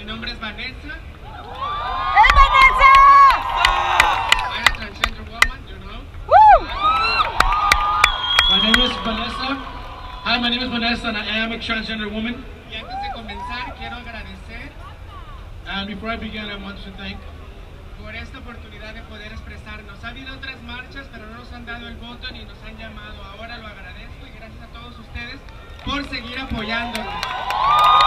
Mi nombre es Vanessa. ¡Hey, Vanessa! I'm a transgender woman, you know. Woo! My name is Vanessa. Hi, my name is Vanessa, and I am a transgender woman. Y antes de comenzar, quiero agradecer And before I begin, I want to thank por esta oportunidad de poder expresarnos. Ha habido otras marchas, pero no nos han dado el voto ni nos han llamado. Ahora lo agradezco y gracias a todos ustedes por seguir apoyándonos.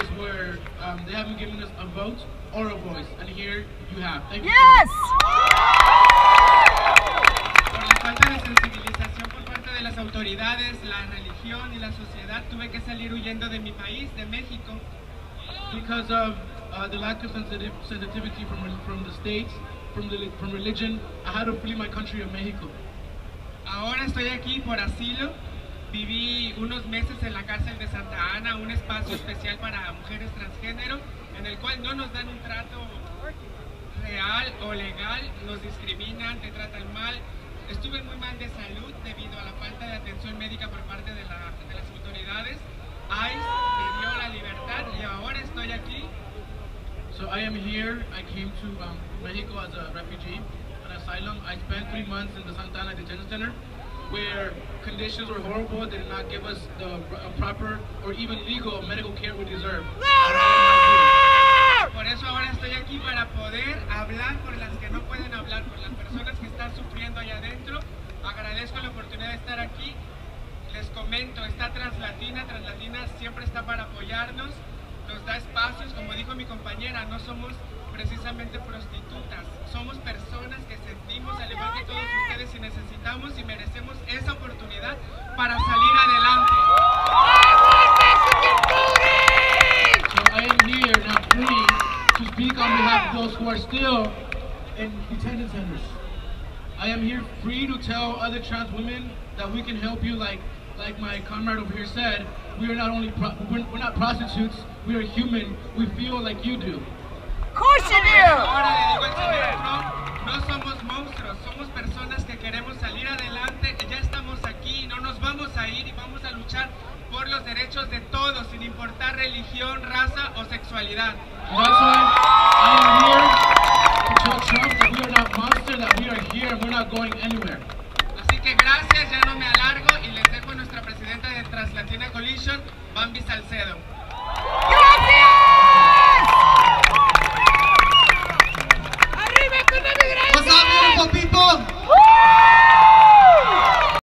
Other where um, they haven't given us a vote or a voice, and here you have. Thank you. Yes! Por falta de sensibilización por parte de las autoridades, la religión y la sociedad, tuve que salir huyendo de mi país, de México. Because of uh, the lack of sensitivity from from the states, from the from religion, I had to flee my country of Mexico. Ahora estoy aquí por asilo. Viví unos meses en la cárcel de Santa Ana, un espacio especial para mujeres transgénero, en el cual no nos dan un trato real o legal, nos discriminan, te tratan mal. Estuve muy mal de salud debido a la falta de atención médica por parte de, la- de las autoridades. ICE me dio la libertad y ahora estoy aquí So I am here. I came to um, Mexico as a refugee, an asylum. I spent three months in the Santa Ana Detention Center, where conditions were horrible. They did not give us the uh, proper or even legal medical care we deserve. Por eso ahora estoy aquí para poder hablar por las que no pueden hablar, por las personas que están sufriendo allá adentro. Agradezco la oportunidad de estar aquí. Les comento, está Translatina, Translatina siempre está para apoyarnos, nos da espacios, como dijo mi compañera, no somos precisamente prostitutas, somos personas que sentimos, al igual que todos ustedes, y necesitamos y those who are still in detention centers. I am here free to tell other trans women that we can help you like like my comrade over here said, we are not only pro- we're, we're not prostitutes, we are human. We feel like you do. Of course you do! Ahora le digo al señor Trump, no somos monstruos, somos personas que queremos salir adelante, ya estamos aquí, no nos vamos a ir y vamos a luchar por los derechos de todos, sin importar religión, raza o sexualidad. going anywhere. Así que gracias, ya no me alargo y les dejo a nuestra presidenta de Translatina Collision, Bambi Salcedo.